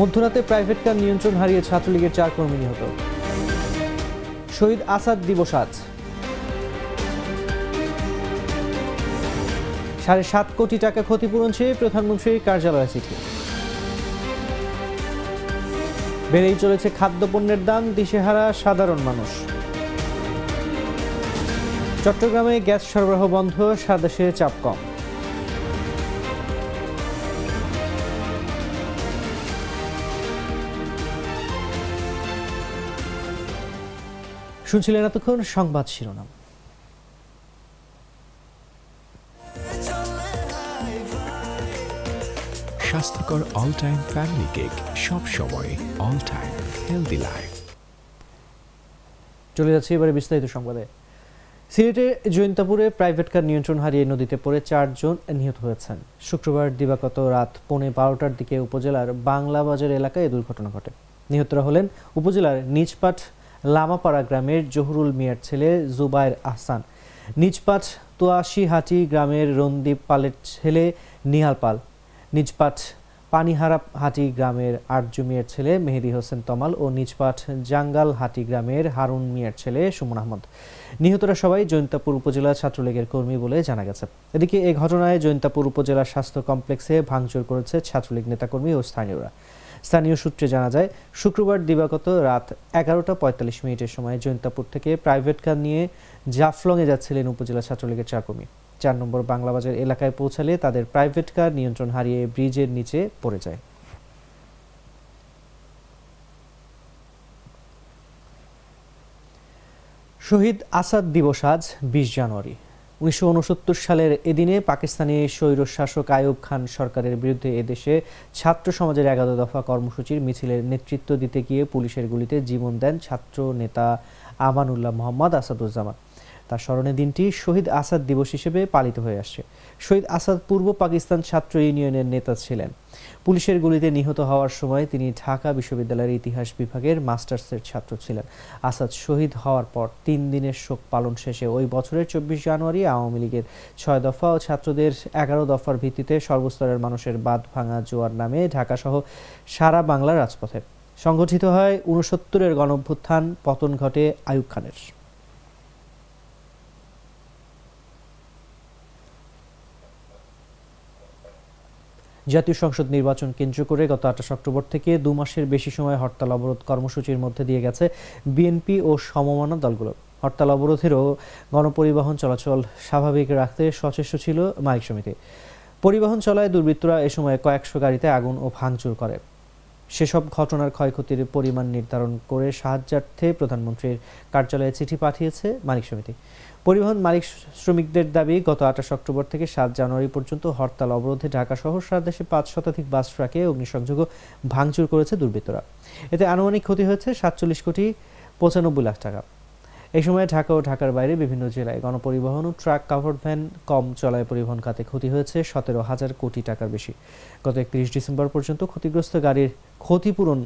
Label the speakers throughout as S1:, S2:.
S1: মধ্যরাতে private car নিয়ন্ত্রণ হারিয়ে ছাত্রলীগের চার কর্মী নিহত। শহীদ আসাদ দিবস আজ। সাড়ে সাত কোটি টাকা ক্ষতিপূরণ চেয়ে প্রধানমন্ত্রীর কার্যালয়ে চিঠি। বেড়েই চলেছে খাদ্যপণ্যের দাম, দিশেহারা সাধারণ মানুষ। চট্টগ্রামে গ্যাস সরবরাহ বন্ধ সাদেশে চাপ কম। শুনছিলেন এতক্ষণ সংবাদ শিরোনাম।
S2: স্বাস্থ্যকর অল টাইম ফ্যামিলি কেক সব সময় অল টাইম হেলদি লাইফ
S1: চলে যাচ্ছে এবারে বিস্তারিত সংবাদে। সিলেটের জৈন্তাপুরে প্রাইভেট কার নিয়ন্ত্রণ হারিয়ে নদীতে পড়ে চারজন নিহত হয়েছেন। শুক্রবার দিবাগত রাত পৌনে বারোটার দিকে উপজেলার বাংলা বাজার এলাকায় এ দুর্ঘটনা ঘটে। নিহতরা হলেন উপজেলার নিজপাট লামাপাড়া গ্রামের জহুরুল মিয়ার ছেলে জুবায়ের আহসান। নিজপাট তোয়াশিহাটি গ্রামের রন্দীপ পালের ছেলে নিহাল পাল। নিজপাট পানিহারা হাটি গ্রামের আরজু মিয়ার ছেলে মেহেদি হোসেন তমাল ও নিজপাট জাঙ্গাল হাটি গ্রামের হারুন মিয়ার ছেলে সুমন আহমদ। নিহতরা সবাই জৈন্তাপুর উপজেলা ছাত্রলীগের কর্মী বলে জানা গেছে। এদিকে এ ঘটনায় জৈন্তাপুর উপজেলার স্বাস্থ্য কমপ্লেক্সে ভাঙচুর করেছে ছাত্রলীগ নেতাকর্মী ও স্থানীয়রা। স্থানীয় সূত্রে জানা যায়, শুক্রবার দিবাগত রাত এগারোটা পঁয়তাল্লিশ মিনিটের সময় জৈন্তাপুর থেকে প্রাইভেট কার নিয়ে জাফলংয়ে যাচ্ছিলেন উপজেলা ছাত্রলীগের চার কর্মী। চার নম্বর বাংলাবাজার এলাকায় পৌঁছালে তাদের প্রাইভেট কার নিয়ন্ত্রণ হারিয়ে ব্রিজের নিচে পড়ে যায়। শহীদ আসাদ দিবস আজ বিশ জানুয়ারি। উনিশশো উনসত্তর সালের এদিনে পাকিস্তানি স্বৈর শাসক আয়ুব খান সরকারের বিরুদ্ধে এদেশে ছাত্র সমাজের এগারো দফা কর্মসূচির মিছিলের নেতৃত্ব দিতে গিয়ে পুলিশের গুলিতে জীবন দেন ছাত্র নেতা আমানুল্লাহ মোহাম্মদ আসাদুজ্জামান। তার স্মরণে দিনটি শহীদ আসাদ দিবস হিসেবে পালিত হয়ে আসছে। শহীদ আসাদ পূর্ব পাকিস্তান ছাত্র ইউনিয়নের নেতা ছিলেন। পুলিশের গুলিতে নিহত হওয়ার সময় তিনি ঢাকা বিশ্ববিদ্যালয়ের ইতিহাস বিভাগের মাস্টার্সের ছাত্র ছিলেন। আসাদ শহীদ হওয়ার পর তিন দিনের শোক পালন শেষে ওই বছরের চব্বিশ জানুয়ারি আওয়ামী লীগের ছয় দফা ও ছাত্রদের এগারো দফার ভিত্তিতে সর্বস্তরের মানুষের বাদ ভাঙা জোয়ার নামে ঢাকাসহ সারা বাংলার রাজপথে। সংগঠিত হয় উনসত্তরের গণভ্যুত্থান, পতন ঘটে আয়ুব খানের। জাতীয় সংসদ নির্বাচন কেন্দ্র করে গত আঠাশ অক্টোবর থেকে দু মাসের বেশি সময় হরতাল অবরোধ কর্মসূচির মধ্যে দিয়ে গেছে বিএনপি ও সমমনা দলগুলো। হরতাল অবরোধেরও গণপরিবহন চলাচল স্বাভাবিক রাখতে সচেষ্ট ছিল মালিক সমিতি। পরিবহন চলায় দুর্বৃত্তরা এ সময় কয়েকশো গাড়িতে আগুন ও ভাঙচুর করে। সেসব ঘটনার ক্ষয়ক্ষতির পরিমাণ নির্ধারণ করে সাহায্যার্থে প্রধানমন্ত্রীর কার্যালয়ে চিঠি পাঠিয়েছে মালিক সমিতি। পরিবহন মালিক শ্রমিকদের দাবি, গত আঠাশ অক্টোবর থেকে সাত জানুয়ারি পর্যন্ত হরতাল অবরোধে ঢাকা সহ সারা দেশে পাঁচ শতাধিক বাস ট্রাকে অগ্নিসংযোগ ভাঙচুর করেছে দুর্বৃত্তরা। এতে আনুমানিক ক্ষতি হয়েছে সাতচল্লিশ কোটি পঁচানব্বই লাখ টাকা। এই সময় ঢাকা ও ঢাকার বাইরে বিভিন্ন জেলায় গণপরিবহন ও ট্রাক কাভার্ড ভ্যান, কম চলায় পরিবহন খাতে ক্ষতি হয়েছে সতেরো হাজার কোটি টাকার বেশি। গত একত্রিশ ডিসেম্বর পর্যন্ত ক্ষতিগ্রস্ত গাড়ির ক্ষতিপূরণ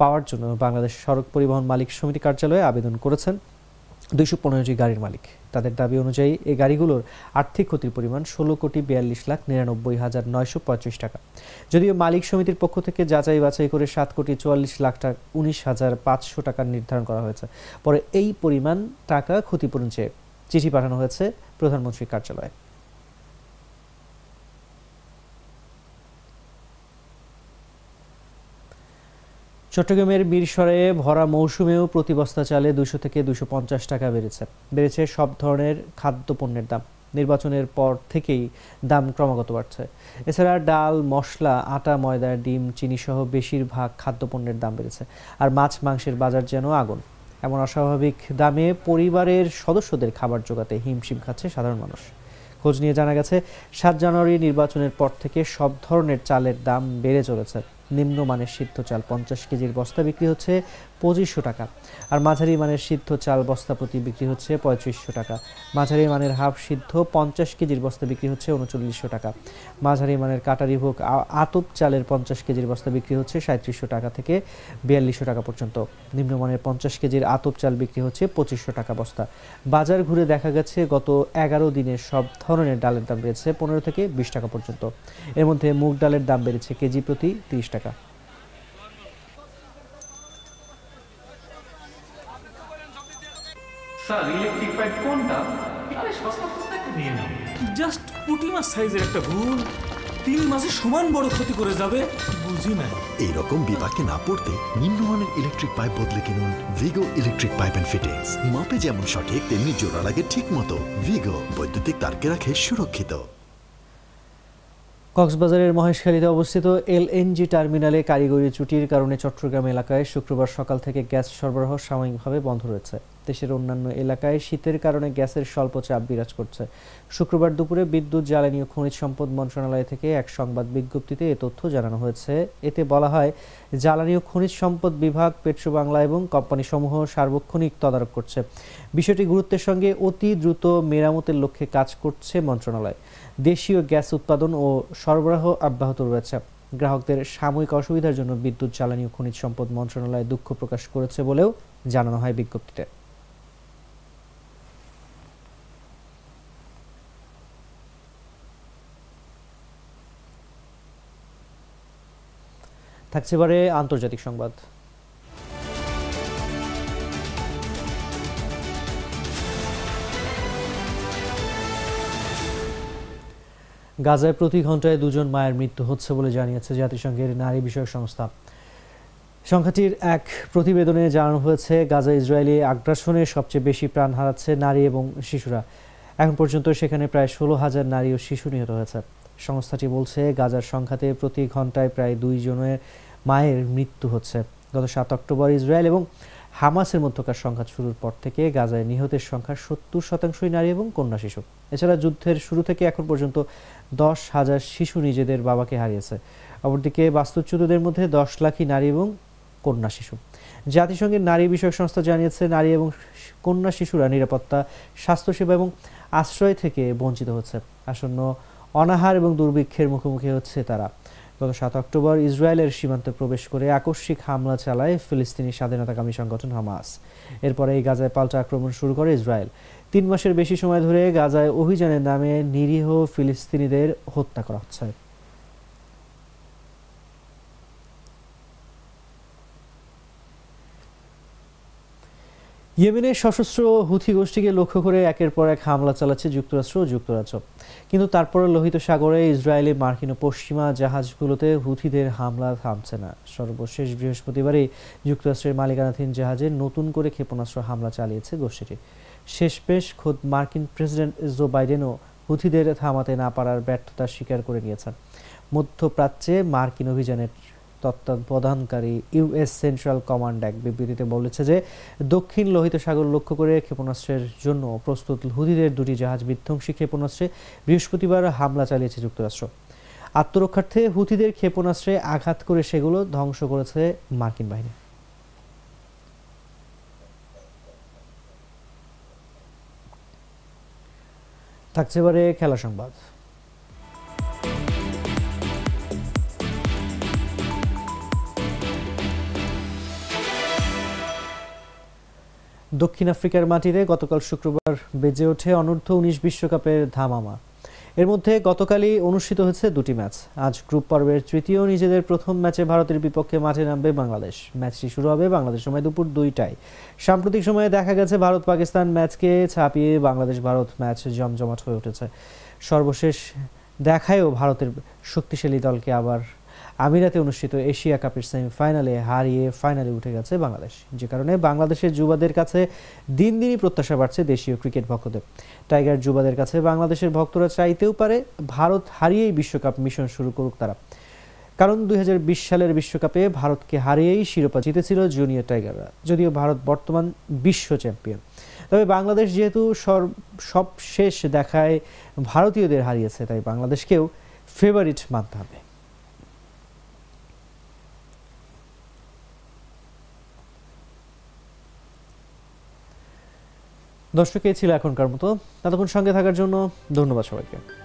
S1: পাওয়ার জন্য বাংলাদেশ সড়ক পরিবহন মালিক সমিতি কার্যালয়ে আবেদন করেছেন। দুইশো পনেরোটি গাড়ির মালিক। তাদের দাবি অনুযায়ী এই গাড়িগুলোর আর্থিক ক্ষতির পরিমাণ ষোলো কোটি বিয়াল্লিশ লাখ নিরানব্বই হাজার নয়শো পঁয়ত্রিশ টাকা। যদিও মালিক সমিতির পক্ষ থেকে যাচাই বাছাই করে সাত কোটি চুয়াল্লিশ লাখ টাকা উনিশ হাজার পাঁচশো টাকা নির্ধারণ করা হয়েছে। পরে এই পরিমাণ টাকা ক্ষতিপূরণ চেয়ে চিঠি পাঠানো হয়েছে প্রধানমন্ত্রীর কার্যালয়ে। চট্টগ্রামের বীরসরে ভরা মৌসুমেও প্রতি বস্তা চালে দুশো থেকে দুশো পঞ্চাশ টাকা বেড়েছে। বেড়েছে সব ধরনের খাদ্যপণ্যের দাম। নির্বাচনের পর থেকেই দাম ক্রমাগত বাড়ছে। এছাড়া ডাল, মশলা, আটা, ময়দা, ডিম চিনি সহ বেশিরভাগ খাদ্যপণ্যের দাম বেড়েছে। আর মাছ মাংসের বাজার যেন আগুন। এমন অস্বাভাবিক দামে পরিবারের সদস্যদের খাবার জোগাতে হিমশিম খাচ্ছে সাধারণ মানুষ। খোঁজ নিয়ে জানা গেছে, সাত জানুয়ারি নির্বাচনের পর থেকে সব ধরনের চালের দাম বেড়ে চলেছে। নিম্নমানের সিদ্ধ চাল পঞ্চাশ কেজির বস্তা বিক্রি হচ্ছে পঁচিশশো টাকা। আর মাঝারি মানের সিদ্ধ চাল বস্তা প্রতি বিক্রি হচ্ছে পঁয়ত্রিশশো টাকা। মাঝারি মানের হাফ সিদ্ধ পঞ্চাশ কেজির বস্তা বিক্রি হচ্ছে উনচল্লিশশো টাকা। মাঝারি মানের কাটারি ভোগ আতপ চালের পঞ্চাশ কেজির বস্তা বিক্রি হচ্ছে সাঁত্রিশশো টাকা থেকে বিয়াল্লিশশো টাকা পর্যন্ত। নিম্নমানের পঞ্চাশ কেজির আতপ চাল বিক্রি হচ্ছে পঁচিশশো টাকা বস্তা। বাজার ঘুরে দেখা গেছে, গত এগারো দিনে সব ধরনের ডালের দাম বেড়েছে পনেরো থেকে বিশ টাকা পর্যন্ত। এর মধ্যে মুগ ডালের দাম বেড়েছে কেজি প্রতি তিরিশ টাকা।
S3: সমান বড় ক্ষতি করে যাবে
S4: এইরকম বিপাকে না পড়তে ইলেকট্রিক পাইপ বদলে কিনুন ভিগো পাইপ মাপে যেমন সঠিক তেমনি জোড়া লাগে ঠিক মতো ভিগো বৈদ্যুতিক তারকে রাখে সুরক্ষিত।
S1: কক্সবাজারের মহেশখালীতে অবস্থিত এলএনজি টার্মিনালে কারিগরি ছুটির কারণে চট্টগ্রাম এলাকায় শুক্রবার সকাল থেকে গ্যাস সরবরাহ সাময়িকভাবে বন্ধ রয়েছে। দেশের অন্যান্য এলাকায় শীতের কারণে গ্যাসের স্বল্প চাপ বিরাজ করছে। শুক্রবার দুপুরে বিদ্যুৎ, জ্বালানি ও খনিজ সম্পদ মন্ত্রণালয় থেকে এক সংবাদ বিজ্ঞপ্তিতে এ তথ্য জানানো হয়েছে। এতে বলা হয়, জ্বালানি ও খনিজ সম্পদ বিভাগ পেট্রো বাংলা এবং কোম্পানিসমূহ সার্বক্ষণিক তদারক করছে। বিষয়টি গুরুত্বের সঙ্গে অতি দ্রুত মেরামতের লক্ষ্যে কাজ করছে মন্ত্রণালয়। দেশীয় গ্যাস উৎপাদন ও সরবরাহ অব্যাহত রয়েছে। গ্রাহকদের সাময়িক অসুবিধার জন্য বিদ্যুৎ, জ্বালানি ও খনিজ সম্পদ মন্ত্রণালয় দুঃখ প্রকাশ করেছে বলেও জানানো হয় বিজ্ঞপ্তিতে। থাকছে এবারে আন্তর্জাতিক সংবাদ। গাজায় প্রতি ঘন্টায় দুজন মায়ের মৃত্যু হচ্ছে বলে জানিয়েছে জাতিসংঘের নারী বিষয়ক সংস্থা। সংখ্যাটির এক প্রতিবেদনে জানানো হয়েছে গাজা ইসরায়েলি আগ্রাসনে সবচেয়ে বেশি প্রাণ হারাচ্ছে নারী এবং শিশুরা। এখন পর্যন্ত সেখানে প্রায় ষোলো হাজার নারী ও শিশু নিহত হয়েছে। সংস্থাটি বলছে, গাজার সংখ্যাতে প্রতি ঘন্টায় প্রায় দুই জনের মায়ের মৃত্যু হচ্ছে। গত সাত অক্টোবর ইসরায়েল এবং হামাসের মধ্যকার সংঘাত শুরুর পর থেকে গাজায় নিহতের সংখ্যা সত্তর শতাংশই নারী এবং কন্যা শিশু। এছাড়া যুদ্ধের শুরু থেকে এখন পর্যন্ত দশ হাজার শিশু নিজেদের বাবাকে হারিয়েছে। অপরদিকে বাস্তুচ্যুতদের মধ্যে দশ লাখই নারী এবং কন্যা শিশু। জাতিসংঘের নারী বিষয়ক সংস্থা জানিয়েছে, নারী এবং কন্যা শিশুরা নিরাপত্তা, স্বাস্থ্যসেবা এবং আশ্রয় থেকে বঞ্চিত হচ্ছে। আসন্ন অনাহার এবং দুর্ভিক্ষের মুখোমুখি হচ্ছে তারা। গত সাত অক্টোবর ইসরায়েলের সীমান্তে প্রবেশ করে আকস্মিক হামলা চালায় ফিলিস্তিনি স্বাধীনতাকামী সংগঠন হামাস। এরপরে এই গাজায় পাল্টা আক্রমণ শুরু করে ইসরায়েল। তিন মাসের বেশি সময় ধরে গাজায় অভিযানের নামে নিরীহ ফিলিস্তিনিদের হত্যা করা হচ্ছে। ইয়েমেনের সশস্ত্র হুথি গোষ্ঠীকে লক্ষ্য করে একের পর এক হামলা চালাচ্ছে যুক্তরাষ্ট্র ও যুক্তরাজ্য। কিন্তু তারপরে লোহিত সাগরে ইসরায়েলি, মার্কিন ও পশ্চিমা জাহাজগুলোতে হুথিদের হামলা থামছে না। সর্বশেষ বৃহস্পতিবারই যুক্তরাষ্ট্রের মালিকানাধীন জাহাজে নতুন করে ক্ষেপণাস্ত্র হামলা চালিয়েছে গোষ্ঠীটি। শেষ পেশ খোদ মার্কিন প্রেসিডেন্ট জো বাইডেনও হুথিদের থামাতে না পারার ব্যর্থতা স্বীকার করে নিয়েছেন। মধ্যপ্রাচ্যে মার্কিন অভিযানের তত্ত্বাবধানকারী ইউএস সেন্ট্রাল কমান্ড এক বিবৃতিতে বলেছে যে, দক্ষিণ লোহিত সাগর লক্ষ্য করে ক্ষেপণাস্ত্রের জন্য প্রস্তুত হুদিদের দুটি জাহাজ বিধ্বংসী ক্ষেপণাস্ত্রে বৃহস্পতিবার হামলা চালিয়েছে যুক্তরাষ্ট্র। আত্মরক্ষার্থে হুতিদের ক্ষেপণাস্ত্রে আঘাত করে সেগুলো ধ্বংস করেছে মার্কিন বাহিনী। থাকছে এবারে খেলা সংবাদ। দক্ষিণ আফ্রিকার মাটিতে গতকাল শুক্রবার বেজে ওঠে অনূর্ধ্ব উনিশ বিশ্বকাপের ধামামা। এর মধ্যে গতকালই অনুষ্ঠিত হয়েছে দুটি ম্যাচ। আজ গ্রুপ পর্বের তৃতীয় নিজেদের প্রথম ম্যাচে ভারতের বিপক্ষে মাঠে নামবে বাংলাদেশ। ম্যাচটি শুরু হবে বাংলাদেশ সময় দুপুর দুইটায়। সাম্প্রতিক সময়ে দেখা গেছে ভারত পাকিস্তান ম্যাচকে ছাপিয়ে বাংলাদেশ ভারত ম্যাচ জমজমাট হয়ে উঠেছে। সর্বশেষ দেখায়ও ভারতের শক্তিশালী দলকে আবার আমিরাতে অনুষ্ঠিত এশিয়া কাপের সেমিফাইনালে হারিয়ে ফাইনালে উঠে গেছে বাংলাদেশ। যে কারণে বাংলাদেশের যুবাদের কাছে দিন দিনই প্রত্যাশা বাড়ছে দেশীয় ক্রিকেট ভক্তদের। টাইগার যুবাদের কাছে বাংলাদেশের ভক্তরা চাইতেও পারে ভারত হারিয়েই বিশ্বকাপ মিশন শুরু করুক তারা। কারণ দুই হাজার বিশ সালের বিশ্বকাপে ভারতকে হারিয়েই শিরোপা জিতেছিল জুনিয়র টাইগাররা, যদিও ভারত বর্তমান বিশ্ব চ্যাম্পিয়ন। তবে বাংলাদেশ যেহেতু সব শেষ দেখায় ভারতীয়দের হারিয়েছে, তাই বাংলাদেশকেও ফেভারিট মানতে হবে। দর্শক ছিল এখনকার মতো। ততক্ষণ সঙ্গে থাকার জন্য ধন্যবাদ সবাইকে।